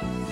Bye.